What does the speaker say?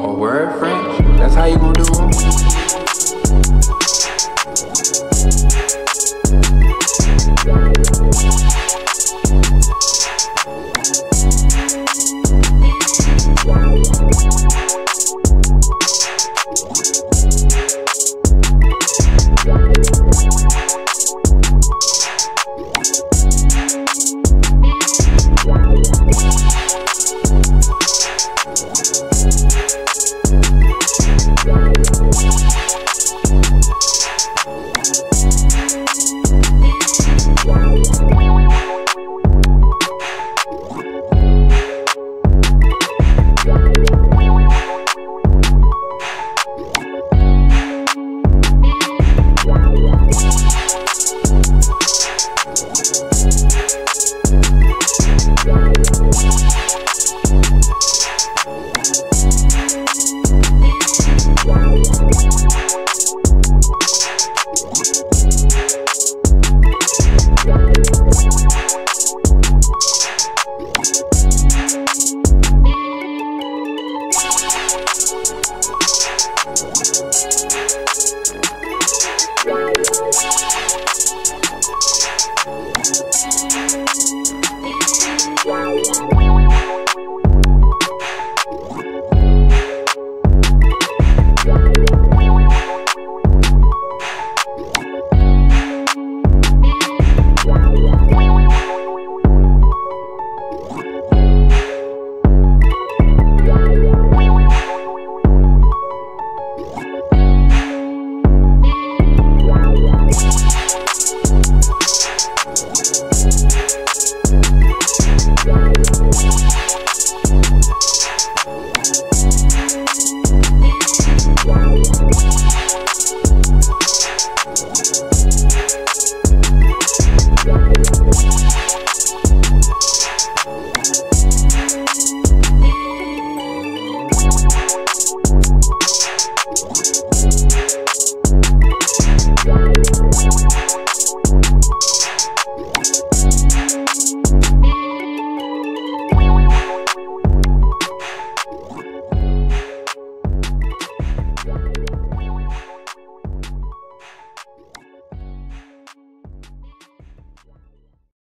Oh, word French? That's how you gonna do it.